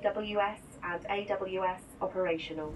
AWS and AWS operational.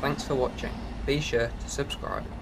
Thanks for watching. Be sure to subscribe.